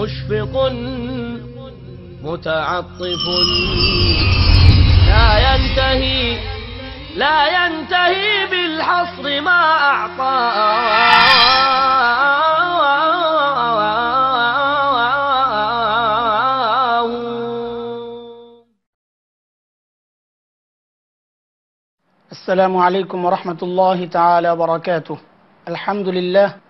مشفق متعطف. لا ينتهي لا ينتهي بالحصر ما أعطاه السلام عليكم ورحمة الله تعالى وبركاته. الحمد لله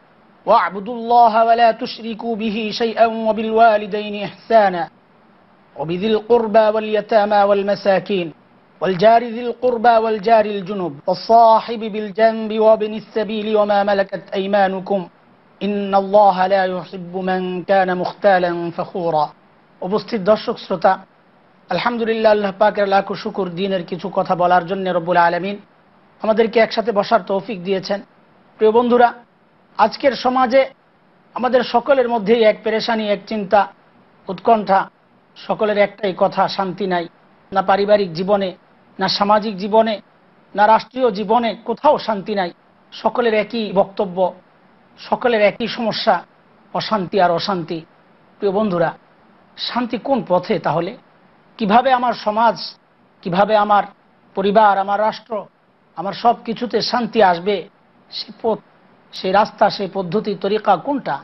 واعبدوا الله ولا تشركوا به شيئا وبالوالدين إحسانا وبذي القربى واليتامى والمساكين والجار ذي القربى والجار الجنب والصاحب بالجنب وابن السبيل وما ملكت أيمانكم إن الله لا يحب من كان مختالا فخورا উপস্থিত দর্শক শ্রোতা আলহামদুলিল্লাহ আল্লাহ পাকের লাখো শুকুর দিনের কিছু কথা বলার জন্য রব্বুল আলমিন আমাদেরকে একসাথে বসার তৌফিক দিয়েছেন প্রিয় বন্ধুরা আজকের সমাজে আমাদের সকলের মধ্যেই এক পেরেশানি, এক চিন্তা, উৎকণ্ঠা। সকলের একটাই কথা, শান্তি নাই। না পারিবারিক জীবনে, না সামাজিক জীবনে, না রাষ্ট্রীয় জীবনে কোথাও শান্তি নাই। সকলের একই বক্তব্য, সকলের একই সমস্যা, অশান্তি আর অশান্তি। প্রিয় বন্ধুরা, শান্তি কোন পথে তাহলে? কীভাবে আমার সমাজ, কীভাবে আমার পরিবার, আমার রাষ্ট্র, আমার সব কিছুতে শান্তি আসবে সে পথ সে রাস্তা, সে পদ্ধতি, তরিকা কোনটা?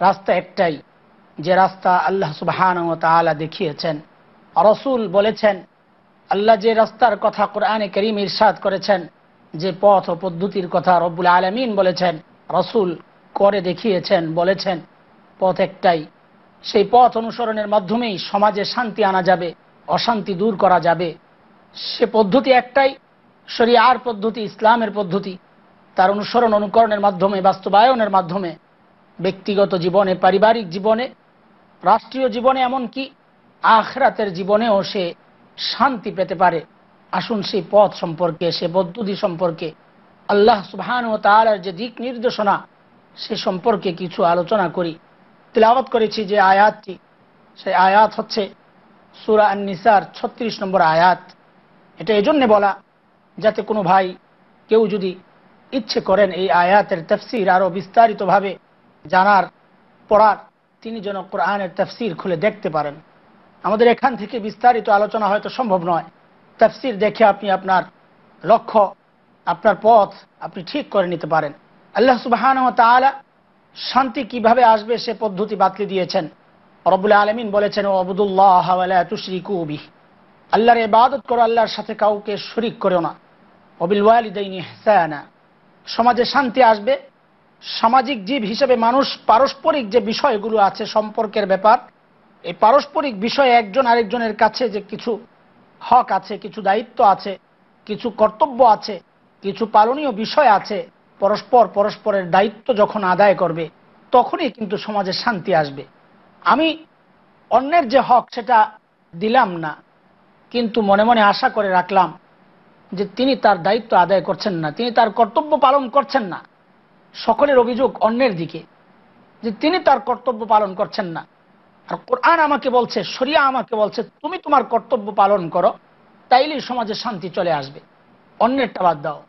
রাস্তা একটাই, যে রাস্তা আল্লাহ সুবাহান তালা দেখিয়েছেন। রসুল বলেছেন, আল্লাহ যে রাস্তার কথা কোরআনে করিম ইরশাদ করেছেন, যে পথ ও পদ্ধতির কথা রব্বুল আলমিন বলেছেন, রসুল করে দেখিয়েছেন, বলেছেন, পথ একটাই। সেই পথ অনুসরণের মাধ্যমেই সমাজে শান্তি আনা যাবে, অশান্তি দূর করা যাবে। সে পদ্ধতি একটাই, শরিয়ার পদ্ধতি, ইসলামের পদ্ধতি। তার অনুসরণ অনুকরণের মাধ্যমে, বাস্তবায়নের মাধ্যমে, ব্যক্তিগত জীবনে, পারিবারিক জীবনে, রাষ্ট্রীয় জীবনে, এমনকি আখরাতের জীবনেও সে শান্তি পেতে পারে। আসুন সেই পথ সম্পর্কে, সে পদ্ধতি সম্পর্কে, আল্লাহ সুবহান ও তার যে দিক নির্দেশনা, সে সম্পর্কে কিছু আলোচনা করি। তিলাবত করেছি যে আয়াতটি, সেই আয়াত হচ্ছে সুরা নিসার ছত্রিশ নম্বর আয়াত। এটা এজন্যে বলা, যাতে কোনো ভাই, কেউ যদি ইচ্ছে করেন এই আয়াতের তফসির আরও বিস্তারিতভাবে জানার, পড়ার। তিনি যেন কোরআনের তফসির খুলে দেখতে পারেন। আমাদের এখান থেকে বিস্তারিত আলোচনা হয়তো সম্ভব নয়। তফসির দেখে আপনি আপনার লক্ষ্য, আপনার পথ আপনি ঠিক করে নিতে পারেন। আল্লাহ সুবাহান তালা শান্তি কীভাবে আসবে সে পদ্ধতি বাতলে দিয়েছেন। রবুল আলমিন বলেছেন, ও আবুদুল্লাহ তুশরিকুবি আল্লাহর ইবাদত করো, আল্লাহর সাথে কাউকে শরিক করো না। অবিল ওয়ালিদাইনি হেসানা সমাজে শান্তি আসবে। সামাজিক জীব হিসেবে মানুষ পারস্পরিক যে বিষয়গুলো আছে সম্পর্কের ব্যাপার, এই পারস্পরিক বিষয়ে একজন আরেকজনের কাছে যে কিছু হক আছে, কিছু দায়িত্ব আছে, কিছু কর্তব্য আছে, কিছু পালনীয় বিষয় আছে, পরস্পর পরস্পরের দায়িত্ব যখন আদায় করবে, তখনই কিন্তু সমাজে শান্তি আসবে। আমি অন্যের যে হক সেটা দিলাম না, কিন্তু মনে মনে আশা করে রাখলাম যে তিনি তার দায়িত্ব আদায় করছেন না, তিনি তার কর্তব্য পালন করছেন না। সকলের অভিযোগ অন্যের দিকে, যে তিনি তার কর্তব্য পালন করছেন না। আর কোরআন আমাকে বলছে, শরিয়া আমাকে বলছে, তুমি তোমার কর্তব্য পালন করো, তাইলেই সমাজে শান্তি চলে আসবে। অন্যেরটা বাদ দাও।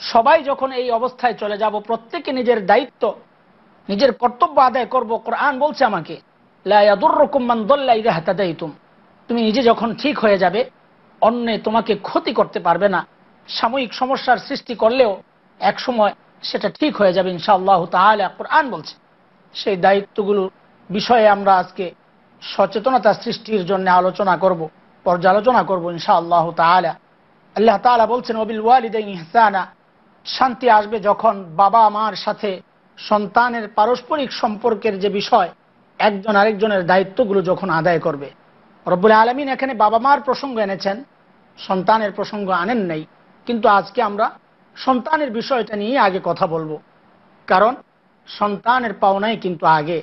সবাই যখন এই অবস্থায় চলে যাব, প্রত্যেকে নিজের দায়িত্ব, নিজের কর্তব্য আদায় করব, কোরআন বলছে আমাকে তুমি নিজে যখন ঠিক হয়ে যাবে অন্যে তোমাকে ক্ষতি করতে পারবে না। সাময়িক সমস্যার সৃষ্টি করলেও এক সময় সেটা ঠিক হয়ে যাবে ইনশাআল্লাহ তাহলে কোরআন বলছে। সেই দায়িত্বগুলো বিষয়ে আমরা আজকে সচেতনতা সৃষ্টির জন্য আলোচনা করব, পর্যালোচনা করব ইনশাআল্লাহ তাহলে আল্লাহ তালা বলছেন অবিল ওয়ালিদাইন ইহসানা। শান্তি আসবে যখন বাবা মার সাথে সন্তানের পারস্পরিক সম্পর্কের যে বিষয়, একজন আরেকজনের দায়িত্বগুলো যখন আদায় করবে। রব্বুল আলমিন এখানে বাবা মার প্রসঙ্গ এনেছেন, সন্তানের প্রসঙ্গ আনেন নাই, কিন্তু আজকে আমরা সন্তানের বিষয়টা নিয়ে আগে কথা বলব। কারণ সন্তানের পাওনাই কিন্তু আগে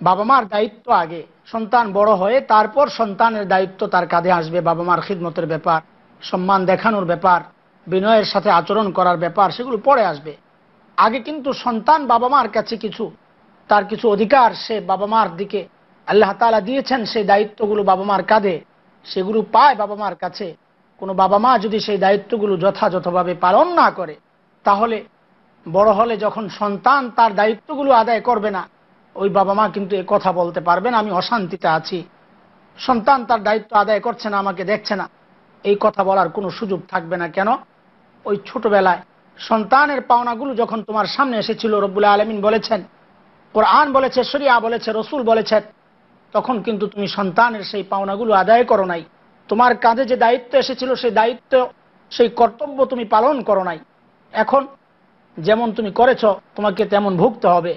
বাবা মার দায়িত্ব আগে, সন্তান বড় হয়ে তারপর সন্তানের দায়িত্ব তার কাঁধে আসবে বাবা মার খিদমতের ব্যাপার, সম্মান দেখানোর ব্যাপার, বিনয়ের সাথে আচরণ করার ব্যাপার, সেগুলো পরে আসবে। আগে কিন্তু সন্তান বাবা মার কাছে কিছু, তার কিছু অধিকার সে বাবা মার দিকে আল্লাহ তালা দিয়েছেন সেই দায়িত্বগুলো বাবা মার কাঁধে। সেগুলো পায় বাবা মার কাছে। কোনো বাবা মা যদি সেই দায়িত্বগুলো যথাযথভাবে পালন না করে, তাহলে বড় হলে যখন সন্তান তার দায়িত্বগুলো আদায় করবে না, ওই বাবা মা কিন্তু এ কথা বলতে পারবেন আমি অশান্তিতে আছি। সন্তান তার দায়িত্ব আদায় করছে না, আমাকে দেখছে না। এই কথা বলার কোনো সুযোগ থাকবে না কেন? ওই ছোটবেলায় সন্তানের পাওনাগুলো যখন তোমার সামনে এসেছিল, রব্বুল আলমিন বলেছেন, কোরআন বলেছে, শরিয়া বলেছে, রসুল বলেছেন তখন কিন্তু তুমি সন্তানের সেই পাওনাগুলো আদায় করো নাই। তোমার কাঁধে যে দায়িত্ব এসেছিল, সেই দায়িত্ব, সেই কর্তব্য তুমি পালন করো নাই। এখন যেমন তুমি করেছ, তোমাকে তেমন ভুগতে হবে।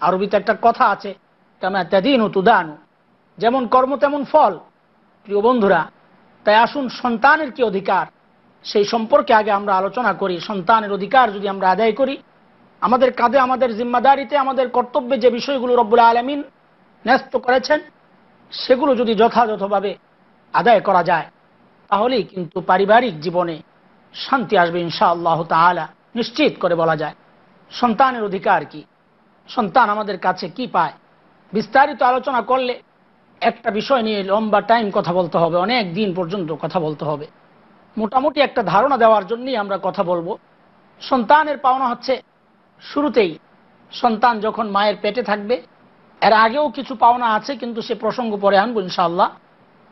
আরবিতে একটা কথা আছে কেমন তেদিন তুদানু। যেমন কর্ম, তেমন ফল। প্রিয় বন্ধুরা, তাই আসুন সন্তানের কি অধিকার? সেই সম্পর্কে আগে আমরা আলোচনা করি। সন্তানের অধিকার যদি আমরা আদায় করি, আমাদের কাঁধে, আমাদের জিম্মাদারিতে, আমাদের কর্তব্যে যে বিষয়গুলো রব্বুল আলমিন ন্যস্ত করেছেন, সেগুলো যদি যথাযথভাবে আদায় করা যায়, তাহলেই কিন্তু পারিবারিক জীবনে শান্তি আসবে ইনশা আল্লাহ তালা নিশ্চিত করে বলা যায়, সন্তানের অধিকার কি? সন্তান আমাদের কাছে কি পায়? বিস্তারিত আলোচনা করলে একটা বিষয় নিয়ে লম্বা টাইম কথা বলতে হবে, অনেক দিন পর্যন্ত কথা বলতে হবে। মোটামুটি একটা ধারণা দেওয়ার জন্যই আমরা কথা বলব। সন্তানের পাওনা হচ্ছে শুরুতেই, সন্তান যখন মায়ের পেটে থাকবে এর আগেও কিছু পাওনা আছে, কিন্তু সে প্রসঙ্গ পরে আনব ইনশাআল্লাহ।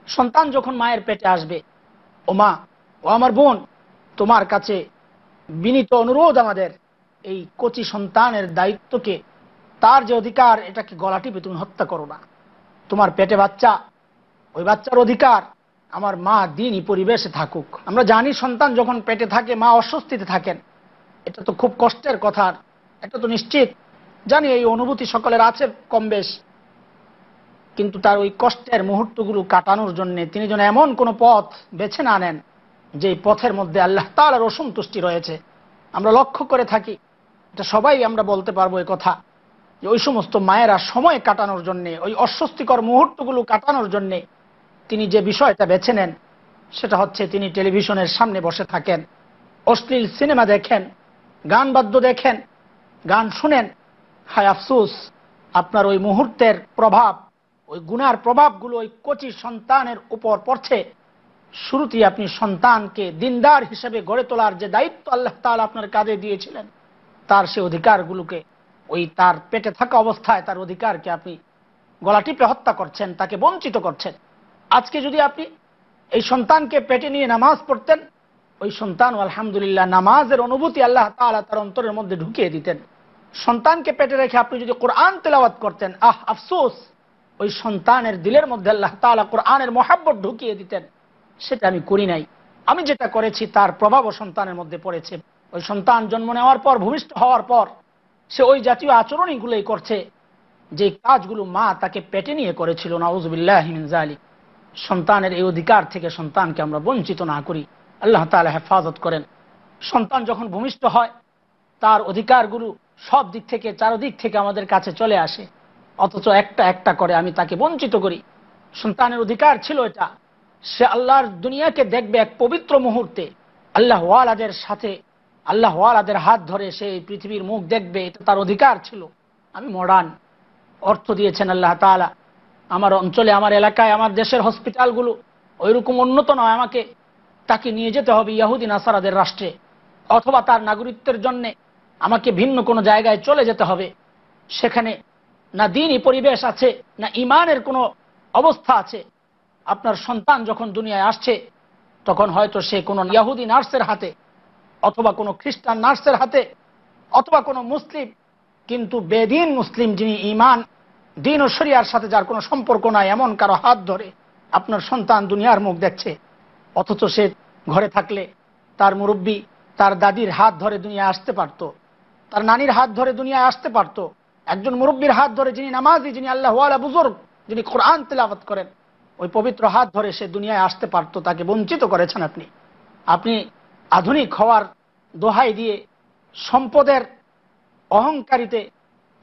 সন্তান যখন মায়ের পেটে আসবে, ও মা, ও আমার বোন, তোমার কাছে বিনীত অনুরোধ আমাদের। এই কচি সন্তানের দায়িত্বকে, তার যে অধিকার, এটাকে গলা টিপে তুমি হত্যা করো না। তোমার পেটে বাচ্চা, ওই বাচ্চার অধিকার আমার মা দিনই পরিবেশে থাকুক। আমরা জানি সন্তান যখন পেটে থাকে, মা অস্বস্তিতে থাকেন। এটা তো খুব কষ্টের কথা, এটা তো নিশ্চিত। জানি এই অনুভূতি সকলের আছে কম বেশ, কিন্তু তার ওই কষ্টের মুহূর্তগুলো কাটানোর জন্য তিনি যেন এমন কোনো পথ বেছে না নেন যে পথের মধ্যে আল্লাহ তালার অসন্তুষ্টি রয়েছে। আমরা লক্ষ্য করে থাকি, এটা সবাই আমরা বলতে পারব এই কথা, যে ওই সমস্ত মায়েরা সময় কাটানোর জন্যে, ওই অস্বস্তিকর মুহূর্তগুলো কাটানোর জন্যে তিনি যে বিষয়টা বেছে নেন, সেটা হচ্ছে তিনি টেলিভিশনের সামনে বসে থাকেন, অশ্লীল সিনেমা দেখেন, গান বাদ্য দেখেন, গান শুনেন হায় আফসুস, আপনার ওই মুহূর্তের প্রভাব, ওই গুনার প্রভাবগুলো ওই কচি সন্তানের উপর পড়ছে। শুরুতেই আপনি সন্তানকে দিনদার হিসেবে গড়ে তোলার যে দায়িত্ব আল্লাহ তাআলা আপনার কাঁধে দিয়েছিলেন, তার সে অধিকারগুলোকে, ওই তার পেটে থাকা অবস্থায় তার অধিকারকে আপনি গলা টিপে হত্যা করছেন, তাকে বঞ্চিত করছেন। আজকে যদি আপনি এই সন্তানকে পেটে নিয়ে নামাজ পড়তেন, ওই সন্তান আলহামদুলিল্লাহ নামাজের অনুভূতি আল্লাহ তাআলা তার অন্তরের মধ্যে ঢুকিয়ে দিতেন। সন্তানকে পেটে রেখে আপনি যদি কোরআন তেলাওয়াত করতেন, আহ, আফসোস, ওই সন্তানের দিলের মধ্যে আল্লাহ তাআলা কোরআনের মহাব্বত ঢুকিয়ে দিতেন। সেটা আমি করি নাই। আমি যেটা করেছি তার প্রভাবও সন্তানের মধ্যে পড়েছে। ওই সন্তান জন্ম নেওয়ার পর, ভূমিষ্ঠ হওয়ার পর, সে ওই জাতীয় আচরণগুলোই করছে। যে কাজগুলো মা তাকে পেটে নিয়ে করেছিল নাউজবিল্লাহিনজালি সন্তানের এই অধিকার থেকে সন্তানকে আমরা বঞ্চিত না করি। আল্লাহ তালা হেফাজত করেন। সন্তান যখন ভূমিষ্ঠ হয় তার অধিকারগুলো সব দিক থেকে, চারদিক থেকে আমাদের কাছে চলে আসে। অথচ একটা একটা করে আমি তাকে বঞ্চিত করি। সন্তানের অধিকার ছিল এটা। সে আল্লাহর দুনিয়াকে দেখবে এক পবিত্র মুহূর্তে। আল্লাহ ওয়ালাদের সাথে, আল্লাহ ওয়ালাদের হাত ধরে সে পৃথিবীর মুখ দেখবে, এটা তার অধিকার ছিল। আমি মডার্ন। অর্থ দিয়েছেন আল্লাহ তাআলা, আমার অঞ্চলে, আমার এলাকায়, আমার দেশের হসপিটালগুলো ওইরকম উন্নত নয় আমাকে। তাকে নিয়ে যেতে হবে ইয়াহুদিন আসারাদের রাষ্ট্রে। অথবা তার নাগরিকত্বের জন্যে আমাকে ভিন্ন কোনো জায়গায় চলে যেতে হবে। সেখানে না দিনই পরিবেশ আছে, না ইমানের কোনো অবস্থা আছে। আপনার সন্তান যখন দুনিয়ায় আসছে, তখন হয়তো সে কোনো ইয়াহুদি নার্সের হাতে, অথবা কোনো খ্রিস্টান নার্সের হাতে, অথবা কোনো মুসলিম, কিন্তু বেদিন মুসলিম যিনি ইমান দিন ও শরিয়ার সাথে যার কোনো সম্পর্ক নাই, এমন কারও হাত ধরে আপনার সন্তান দুনিয়ার মুখ দেখছে। অথচ সে ঘরে থাকলে তার মুরব্বী, তার দাদির হাত ধরে দুনিয়া আসতে পারত। তার নানির হাত ধরে দুনিয়ায় আসতে পারত। একজন মুরব্বীর হাত ধরে যিনি নামাজি, যিনি আল্লাহ বুজুর্গ, যিনি কোরআন তেলাওয়াত করেন, ওই পবিত্র হাত ধরে সে দুনিয়ায় আসতে পারত, তাকে বঞ্চিত করেছেন আপনি। আপনি আধুনিক হওয়ার দোহাই দিয়ে সম্পদের অহংকারিতে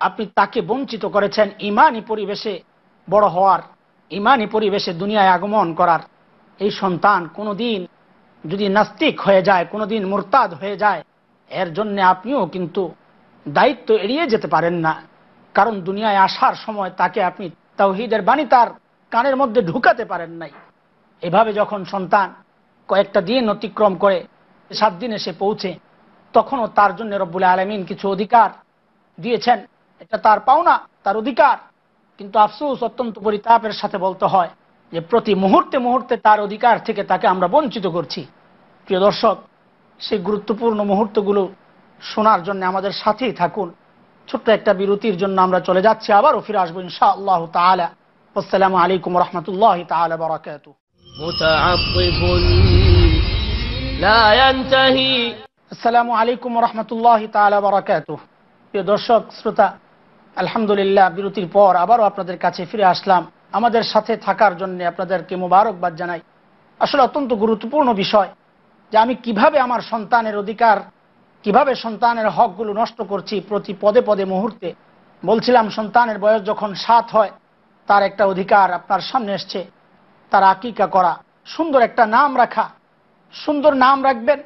আপনি তাকে বঞ্চিত করেছেন ইমানি পরিবেশে বড় হওয়ার, ইমানি পরিবেশে দুনিয়ায় আগমন করার। এই সন্তান কোনোদিন যদি নাস্তিক হয়ে যায়, কোনোদিন মুরতাদ হয়ে যায়, এর জন্য আপনিও কিন্তু দায়িত্ব এড়িয়ে যেতে পারেন না। কারণ দুনিয়ায় আসার সময় তাকে আপনি তাওহিদের বাণী তার কানের মধ্যে ঢুকাতে পারেন নাই। এভাবে যখন সন্তান কয়েকটা দিন অতিক্রম করে, সাত দিন এসে পৌঁছে, তখনও তার জন্য রব্বুল আলমিন কিছু অধিকার দিয়েছেন। এটা তার পাওনা, তার অধিকার। কিন্তু আফসোস অত্যন্ত পরিতাপের সাথে বলতে হয় যে প্রতি মুহূর্তে মুহূর্তে তার অধিকার থেকে তাকে আমরা বঞ্চিত করছি। প্রিয় দর্শক, সেই গুরুত্বপূর্ণ মুহূর্তগুলো শোনার জন্য আমাদের সাথেই থাকুন। ছোট্ট একটা বিরতির জন্য আমরা চলে যাচ্ছি আবারও ফিরে আসব ইনশা আল্লাহ তালা আসসালামু আলাইকুম রহমতুল্লাহ তালা বরাকাত আসসালামু আলাইকুম রহমতুল্লাহ তালা বরাকাত প্রিয় দর্শক শ্রোতা আলহামদুলিল্লাহ বিরতির পর আবারও আপনাদের কাছে ফিরে আসলাম। আমাদের সাথে থাকার জন্য আপনাদেরকে মোবারকবাদ জানাই। আসলে অত্যন্ত গুরুত্বপূর্ণ বিষয় যে আমি কীভাবে আমার সন্তানের অধিকার কীভাবে সন্তানের হকগুলো নষ্ট করছি প্রতি পদে পদে মুহূর্তে? বলছিলাম, সন্তানের বয়স যখন সাত হয়, তার একটা অধিকার আপনার সামনে এসছে। তার আকিকা করা। সুন্দর একটা নাম রাখা। সুন্দর নাম রাখবেন।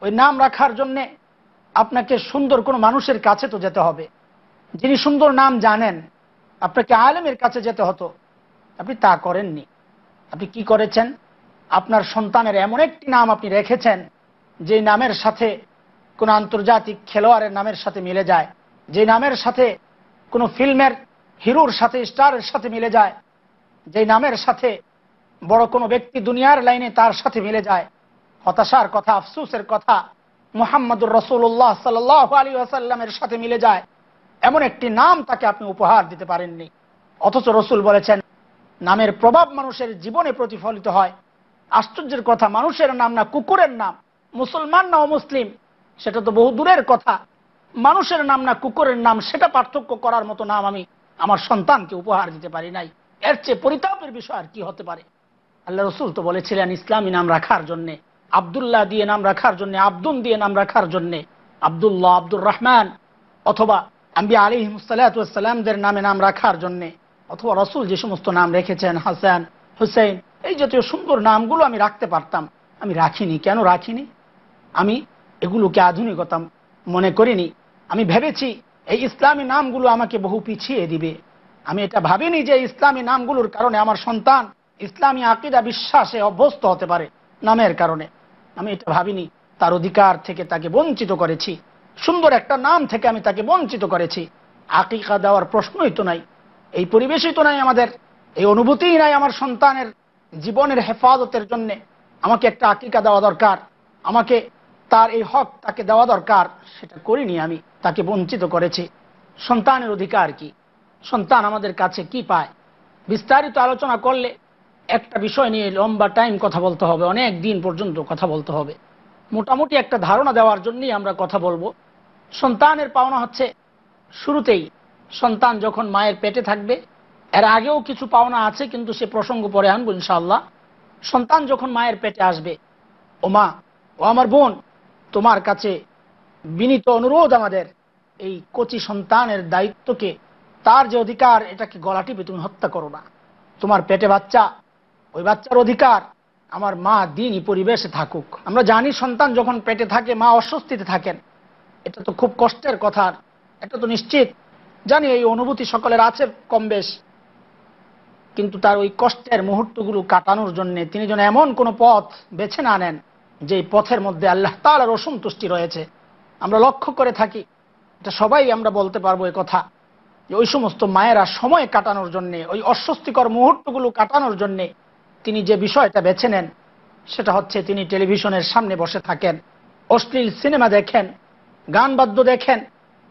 ওই নাম রাখার জন্যে আপনাকে সুন্দর কোনো মানুষের কাছে তো যেতে হবে। যিনি সুন্দর নাম জানেন, আপনাকে আলেমের কাছে যেতে হতো। আপনি তা করেননি। আপনি কি করেছেন? আপনার সন্তানের এমন একটি নাম আপনি রেখেছেন যে নামের সাথে কোনো আন্তর্জাতিক খেলোয়াড়ের নামের সাথে মিলে যায়। যে নামের সাথে কোনো ফিল্মের হিরোর সাথে, স্টারের সাথে মিলে যায়। যে নামের সাথে বড় কোনো ব্যক্তি দুনিয়ার লাইনে তার সাথে মিলে যায়। হতাশার কথা, আফসুসের কথা মুহাম্মদুর রসুল্লাহ সাল আলী আসাল্লামের সাথে মিলে যায়। এমন একটি নাম তাকে আপনি উপহার দিতে পারেননি। অথচ রসুল বলেছেন, নামের প্রভাব মানুষের জীবনে প্রতিফলিত হয়। আশ্চর্যের কথা, মানুষের নাম না, কুকুরের নাম, মুসলমান না মুসলিম সেটা তো বহু দূরের কথা। মানুষের নাম না কুকুরের নাম, সেটা পার্থক্য করার মতো নাম আমি আমার সন্তানকে উপহার দিতে পারি নাই। এর চেয়ে পরিতাপের বিষয় আর কি হতে পারে? আল্লাহ রসুল তো বলেছিলেন, ইসলামী নাম রাখার জন্যে, আবদুল্লাহ দিয়ে নাম রাখার জন্য আব্দুল দিয়ে নাম রাখার জন্য, আবদুল্লাহ, আব্দুর রহমান অথবা আম্বি আলী সালাতামদের নামে নাম রাখার জন্য, অথবা রসুল যে সমস্ত নাম রেখেছেন, হাসান হুসেন এই জাতীয় সুন্দর নামগুলো আমি রাখতে পারতাম। আমি রাখিনি। কেন রাখিনি? আমি এগুলোকে আধুনিকতা মনে করিনি। আমি ভেবেছি এই ইসলামী নামগুলো আমাকে বহু পিছিয়ে দিবে। আমি এটা ভাবিনি যে ইসলামী নামগুলোর কারণে আমার সন্তান ইসলামী আকিদা বিশ্বাসে অভ্যস্ত হতে পারে নামের কারণে। আমি এটা ভাবিনি, তার অধিকার থেকে তাকে বঞ্চিত করেছি। সুন্দর একটা নাম থেকে আমি তাকে বঞ্চিত করেছি। আকিকা দেওয়ার প্রশ্নই তো নাই, এই পরিবেশই তো নাই আমাদের, এই অনুভূতিই নাই আমার সন্তানের জীবনের হেফাজতের জন্যে। আমাকে একটা আকিকা দেওয়া দরকার, আমাকে তার এই হক তাকে দেওয়া দরকার, সেটা করিনি আমি, তাকে বঞ্চিত করেছি। সন্তানের অধিকার কি? সন্তান আমাদের কাছে কি পায়? বিস্তারিত আলোচনা করলে একটা বিষয় নিয়ে লম্বা টাইম কথা বলতে হবে, অনেক দিন পর্যন্ত কথা বলতে হবে। মোটামুটি একটা ধারণা দেওয়ার জন্যই আমরা কথা বলব। সন্তানের পাওনা হচ্ছে শুরুতেই, সন্তান যখন মায়ের পেটে থাকবে, এর আগেও কিছু পাওনা আছে, কিন্তু সে প্রসঙ্গ পরে আনব ইনশাআল্লাহ। সন্তান যখন মায়ের পেটে আসবে ও মা ও আমার বোন তোমার কাছে বিনীত অনুরোধ আমাদের। এই কচি সন্তানের দায়িত্বকে, তার যে অধিকার, এটাকে গলা টিপে তুমি হত্যা করো না। তোমার পেটে বাচ্চা, ওই বাচ্চার অধিকার আমার মা দিনই পরিবেশে থাকুক। আমরা জানি সন্তান যখন পেটে থাকে, মা অস্বস্তিতে থাকেন। এটা তো খুব কষ্টের কথা, এটা তো নিশ্চিত। জানি এই অনুভূতি সকলের আছে কম বেশ, কিন্তু তার ওই কষ্টের মুহূর্তগুলো কাটানোর জন্য তিনি যেন এমন কোনো পথ বেছে না নেন। যে পথের মধ্যে আল্লাহ তালার অসন্তুষ্টি রয়েছে। আমরা লক্ষ্য করে থাকি, এটা সবাই আমরা বলতে পারব এ কথা, যে ওই সমস্ত মায়েরা সময় কাটানোর জন্য, ওই অস্বস্তিকর মুহূর্তগুলো কাটানোর জন্যে তিনি যে বিষয়টা বেছে নেন, সেটা হচ্ছে তিনি টেলিভিশনের সামনে বসে থাকেন, অশ্লীল সিনেমা দেখেন, গান বাদ্য দেখেন,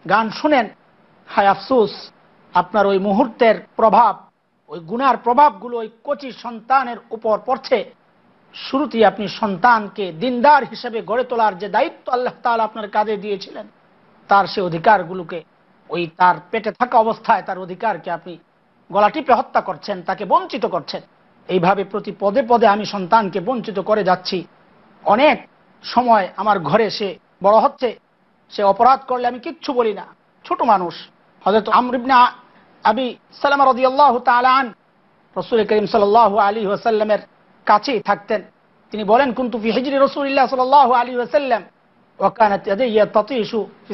গান শুনেন। হায় আফসুস, আপনার ওই মুহূর্তের প্রভাব, ওই গুনার প্রভাবগুলো ওই কচি সন্তানের উপর পড়ছে। শুরুতেই আপনি সন্তানকে দিনদার হিসেবে গড়ে তোলার যে দায়িত্ব আল্লাহ তাআলা আপনার কাজে দিয়েছিলেন, তার সে অধিকারগুলোকে, ওই তার পেটে থাকা অবস্থায় তার অধিকারকে আপনি গলা টিপে হত্যা করছেন, তাকে বঞ্চিত করছেন। এইভাবে প্রতি পদে পদে আমি সন্তানকে বঞ্চিত করে যাচ্ছি। অনেক সময় আমার ঘরে সে বড় হচ্ছে, সে অপরাধ করলে আমি কিচ্ছু বলি না। ছোট মানুষ হজরত আমরিবনা আবি সালাম রদিয়াল্লাহ তালান রসুল করিম সাল আলী ওসাল্লামের কাছেই থাকতেন। তিনি বলেন, কুন্তু ফি রসুল্লাহ সাল আলী ওসাল্লাম ওকানাত ফি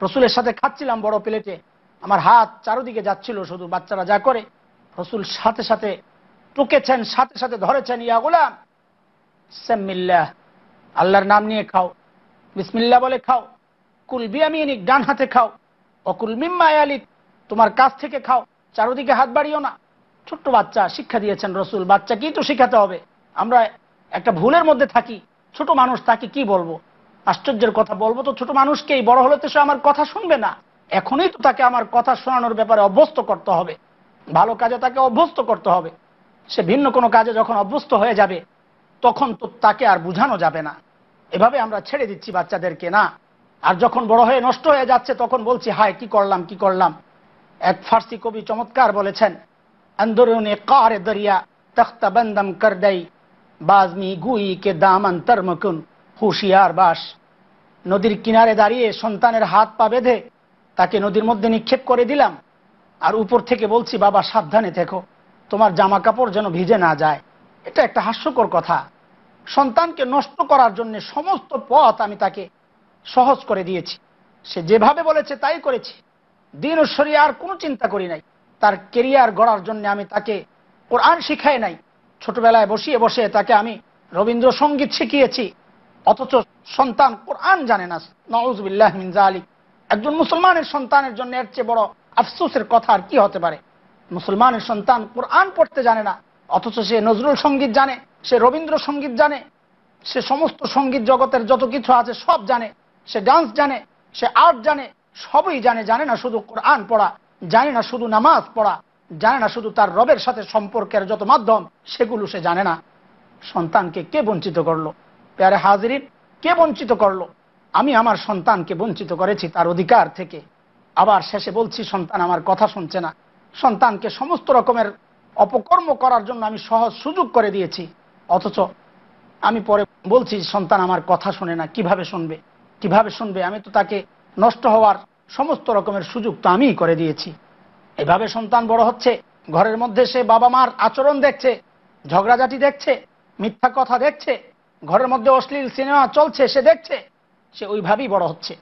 রসুলের সাথে খাচ্ছিলাম বড় প্লেটে। আমার হাত চারদিকে যাচ্ছিল, শুধু বাচ্চারা যা করে। রসুল সাথে সাথে টুকেছেন, সাথে সাথে ধরেছেন, ইয়া গোলাম, সাম্মিল্লাহ, আল্লাহর নাম নিয়ে খাও বিসমিল্লা বলে খাও, কুল বিয়ামিনিক, ডান হাতে খাও, অকুল মিম্মা আলিক তোমার কাছ থেকে খাও, চারদিকে হাত বাড়িও না। ছোট্ট বাচ্চা শিক্ষা দিয়েছেন রসুল, বাচ্চাকেই তো শিখাতে হবে। আমরা একটা ভুলের মধ্যে থাকি, ছোট মানুষ তাকে কি বলব? আশ্চর্যের কথা বলব তো ছোট মানুষকেই, বড় হলে তো সে আমার কথা শুনবে না। এখনই তো তাকে আমার কথা শোনানোর ব্যাপারে অভ্যস্ত করতে হবে। ভালো কাজে তাকে অভ্যস্ত করতে হবে। সে ভিন্ন কোনো কাজে যখন অভ্যস্ত হয়ে যাবে, তখন তো তাকে আর বুঝানো যাবে না। এভাবে আমরা ছেড়ে দিচ্ছি বাচ্চাদেরকে, না? আর যখন বড় হয়ে নষ্ট হয়ে যাচ্ছে, তখন বলছি, হায়, কি করলাম কি করলাম? এক ফার্সি কবি চমৎকার বলেছেন अंदरूने कार दरिया तख्त बंदम कर दई बाजमी गुई के दामन तरमकुन হুশিয়ার বাস নদীর কিনারে দাঁড়িয়ে সন্তানের হাত পা বেঁধে তাকে নদীর মধ্যে নিক্ষেপ করে দিলাম আর উপর থেকে বলছি বাবা সাবধানে থেকো তোমার জামা কাপড় যেন ভিজে না যায় এটা একটা হাস্যকর কথা সন্তানকে নষ্ট করার জন্য সমস্ত পথ আমি তাকে সহজ করে দিয়েছি সে যেভাবে বলেছে তাই করেছি দিন ও আর কোনো চিন্তা করি নাই তার কেরিয়ার গড়ার জন্য আমি তাকে কোরআন শিখাই নাই। ছোটবেলায় বসিয়ে বসে তাকে আমি রবীন্দ্রসঙ্গীত শিখিয়েছি। অথচ সন্তান কোরআন জানে না। নওয়াজবিল্লাহ মিনজা আলী একজন মুসলমানের সন্তানের জন্য এর চেয়ে বড় আফসোসের কথা আর কি হতে পারে? মুসলমানের সন্তান কোরআন পড়তে জানে না। অথচ সে নজরুল সংগীত জানে, সে রবীন্দ্র সংগীত জানে, সে সমস্ত সংগীত জগতের যত কিছু আছে সব জানে, সে ডান্স জানে, সে আর্ট জানে, সবই জানে জানে না শুধু কোরআন পড়া। জানে না শুধু নামাজ পড়া, জানে না শুধু তার রবের সাথে সম্পর্কের যত মাধ্যম, সেগুলো সে জানে না। সন্তানকে কে বঞ্চিত করল? প্যারে হাজিরিন, কে বঞ্চিত করল? আমি আমার সন্তানকে বঞ্চিত করেছি তার অধিকার থেকে। আবার শেষে বলছি, সন্তান আমার কথা শুনছে না। সন্তানকে সমস্ত রকমের অপকর্ম করার জন্য আমি সহজ সুযোগ করে দিয়েছি। অথচ আমি পরে বলছি, সন্তান আমার কথা শুনে না, কীভাবে শুনবে? কীভাবে শুনবে? আমি তো তাকে নষ্ট হওয়ার সমস্ত রকমের সুযোগ তো আমিই করে দিয়েছি। এভাবে সন্তান বড় হচ্ছে, ঘরের মধ্যে সে বাবা মার আচরণ দেখছে, ঝগড়াঝাটি দেখছে, মিথ্যা কথা দেখছে, ঘরের মধ্যে অশ্লীল সিনেমা চলছে, সে দেখছে, সে ওইভাবেই বড় হচ্ছে।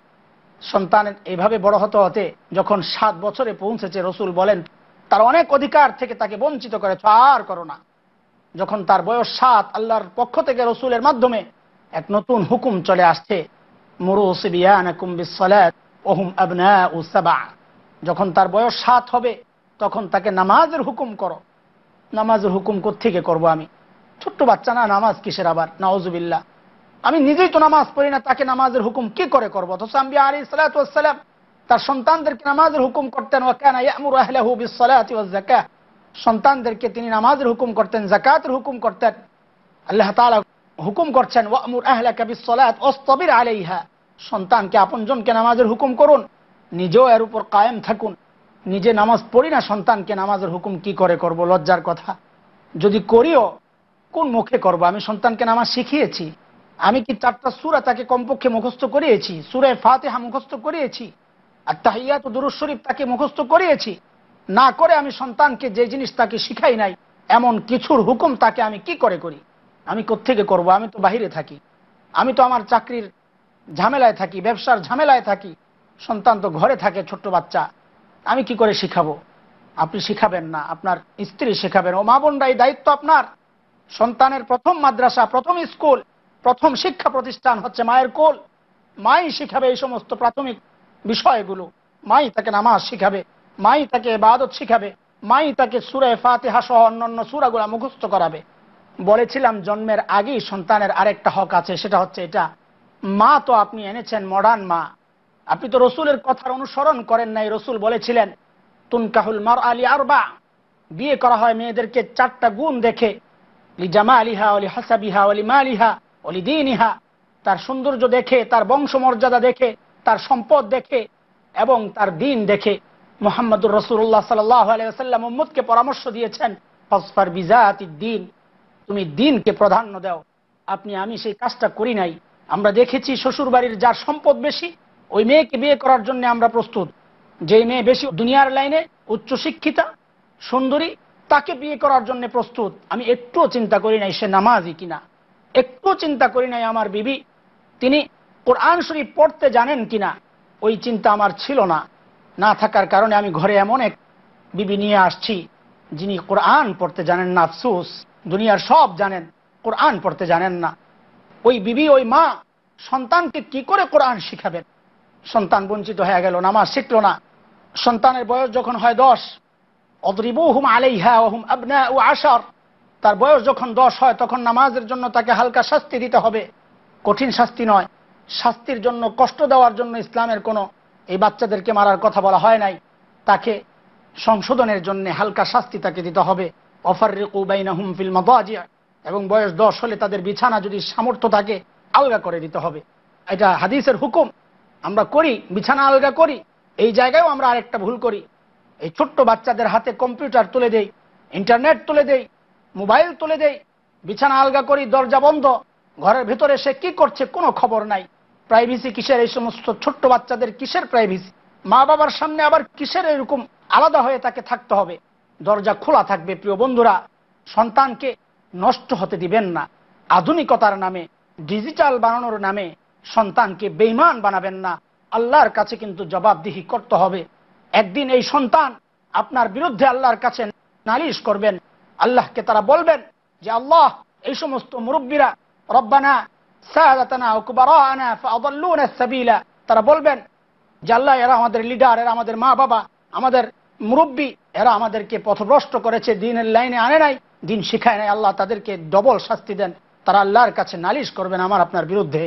সন্তানের এইভাবে বড় হতে হতে যখন সাত বছরে পৌঁছেছে, রসুল বলেন, তার অনেক অধিকার থেকে তাকে বঞ্চিত করেছ, আর করো না। যখন তার বয়স সাত, আল্লাহর পক্ষ থেকে রসুলের মাধ্যমে এক নতুন হুকুম চলে আসছে, মুরুসিবিয়ানাকুম বিসসালাত ওহুম আবনা ও সাবা। যখন তার বয়স সাত হবে, তখন তাকে নামাজের হুকুম করো। নামাজের হুকুম থেকে করব আমি? ছোট্ট বাচ্চা না, নামাজ কিসের আবার? নওয়াজুবিল্লাহ আমি নিজেই তো নামাজ পড়ি না, তাকে নামাজের হুকুম কি করে করব? অথচ আম্বিয়া আলী সালাতাম তার সন্তানদেরকে নামাজের হুকুম করতেন, ওয়াকানা সন্তানদেরকে তিনি নামাজের হুকুম করতেন জাকাতের হুকুম করতেন। আল্লাহ তাআলা হুকুম করছেন, ওয়ামুর আহলাকা বিসসালাত ওয়াসতাবির আলাইহা। সন্তানকে আপনজনকে নামাজের হুকুম করুন, নিজেও এর উপর কায়েম থাকুন। নিজে নামাজ পড়ি না, সন্তানকে নামাজের হুকুম কি করে করব? লজ্জার কথা। যদি করিও, কোন মুখে করব? আমি সন্তানকে নামাজ শিখিয়েছি। আমি কি চারটা সুরা তাকে কমপক্ষে মুখস্থ করিয়েছি? সুরায় ফাতেহা মুখস্থ করিয়েছি? আর তাহিয়াত দুরুজ শরীফ তাকে মুখস্থ করিয়েছি? না করে আমি সন্তানকে যে জিনিস তাকে শিখাই নাই, এমন কিছুর হুকুম তাকে আমি কি করে করি? আমি কোত্থেকে করব? আমি তো বাহিরে থাকি। আমি তো আমার চাকরির ঝামেলায় থাকি, ব্যবসার ঝামেলায় থাকি, সন্তান তো ঘরে থাকে, ছোট্ট বাচ্চা। আমি কি করে শিখাবো? আপনি শিখাবেন না, আপনার স্ত্রী শেখাবেন। ও মা বোনরা, এই দায়িত্ব আপনার। সন্তানের প্রথম মাদ্রাসা, প্রথম স্কুল, প্রথম শিক্ষা প্রতিষ্ঠান হচ্ছে মায়ের কোল। মাই শিখাবে এই সমস্ত প্রাথমিক বিষয়গুলো। মাই তাকে নামাজ শিখাবে, মাই তাকে বাদত শিখাবে, মাই তাকে সুরে ফাতেহা সহ অন্যান্য সুরাগুলা মুখস্থ করাবে। বলেছিলাম, জন্মের আগেই সন্তানের আরেকটা হক আছে, সেটা হচ্ছে এটা। মা তো আপনি এনেছেন মডার্ন মা। আপনি তো রসুলের কথার অনুসরণ করেন নাই, রসুল বলেছিলেন, তুনকাহুল মার আলী আরবা বিয়ে করা হয় মেয়েদেরকে চারটা গুণ দেখে জামা আলিহা অলি হাসাবিহা অলি মা মালিহা অলি দিন ইহা তার সৌন্দর্য দেখে, তার বংশমর্যাদা দেখে, তার সম্পদ দেখে এবং তার দিন দেখে। মোহাম্মদুর রসুল্লাহ সাল্লাম মোহাম্মদকে পরামর্শ দিয়েছেন, ফসফার বিজাত দিন, তুমি দিনকে প্রাধান্য দাও। আপনি, আমি সেই কাজটা করি নাই। আমরা দেখেছি শ্বশুর বাড়ির যার সম্পদ বেশি, ওই মেয়েকে বিয়ে করার জন্য আমরা প্রস্তুত। যে মেয়ে বেশি দুনিয়ার লাইনে উচ্চশিক্ষিতা, সুন্দরী, তাকে বিয়ে করার জন্য প্রস্তুত। আমি একটুও চিন্তা করি নাই সে নামাজি কিনা। একটু চিন্তা করি নাই আমার বিবি, তিনি কোরআন শরীফ পড়তে জানেন কিনা। ওই চিন্তা আমার ছিল না। না থাকার কারণে আমি ঘরে এমন এক বিবি নিয়ে আসছি, যিনি কোরআন পড়তে জানেন না। আফসুস, দুনিয়ার সব জানেন, কোরআন পড়তে জানেন না। ওই বিবি, ওই মা, সন্তানকে কি করে কোরআন শিখাবেন? সন্তান বঞ্চিত হয়ে গেল, নামাজ শিখলো না। সন্তানের বয়স যখন হয় দশ, অদ্রিবুহুম আলাইহা ওহুম আবনা ও আশার। তার বয়স যখন দশ হয়, তখন নামাজের জন্য তাকে হালকা শাস্তি দিতে হবে। কঠিন শাস্তি নয়। শাস্তির জন্য কষ্ট দেওয়ার জন্য ইসলামের কোনো এই বাচ্চাদেরকে মারার কথা বলা হয় নাই। তাকে সংশোধনের জন্য হালকা শাস্তি তাকে দিতে হবে। অফার হুম ফিল মাদাজিয়া এবং বয়স দশ হলে তাদের বিছানা যদি সামর্থ্য থাকে, আলগা করে দিতে হবে। এটা হাদিসের হুকুম। আমরা করি, বিছানা আলগা করি। এই জায়গায়ও আমরা আরেকটা ভুল করি। এই ছোট্ট বাচ্চাদের হাতে কম্পিউটার তুলে দেই, ইন্টারনেট তুলে দেই, মোবাইল তুলে দেই, বিছানা আলগা করি, দরজা বন্ধ। ঘরের ভেতরে সে কি করছে কোনো খবর নাই। প্রাইভেসি কিসের? এই সমস্ত ছোট্ট বাচ্চাদের কিসের প্রাইভেসি? মা বাবার সামনে আবার কিসের এরকম আলাদা হয়ে তাকে থাকতে হবে? দরজা খোলা থাকবে, প্রিয় বন্ধুরা। সন্তানকে নষ্ট হতে দিবেন না। আধুনিকতার নামে, ডিজিটাল বানানোর নামে সন্তানকে বেইমান বানাবেন না। আল্লাহর কাছে কিন্তু জবাবদিহি করতে হবে। একদিন এই সন্তান আপনার বিরুদ্ধে আল্লাহর কাছে নালিশ করবেন। আল্লাহকে তারা বলবেন যে, আল্লাহ, এই সমস্ত মুরব্বীরা, রব্বানা তারা বলবেন যে, আল্লাহ, এরা আমাদের লিডার, এরা আমাদের মা বাবা আমাদের মুরব্বী, এরা আমাদেরকে পথভ্রষ্ট করেছে, দিনের লাইনে আনে নাই। দিন শিখায় নাই, আল্লাহ তাদেরকে ডবল শাস্তি দেন। তারা আল্লাহর কাছে নালিশ করবেন আমার, আপনার বিরুদ্ধে।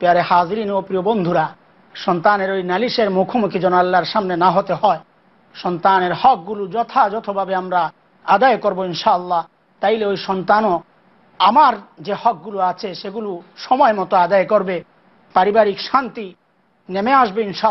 পেয়ারে হাজরিন ও প্রিয় বন্ধুরা, সন্তানের ওই নালিশের মুখোমুখি যেন আল্লাহর সামনে না হতে হয়। সন্তানের হকগুলো যথাযথভাবে আমরা আদায় করব ইনশাআল্লাহ। তাইলে ওই সন্তানও আমার যে হকগুলো আছে, সেগুলো সময় মতো আদায় করবে। পারিবারিক শান্তি নেমে আসবে ইনশা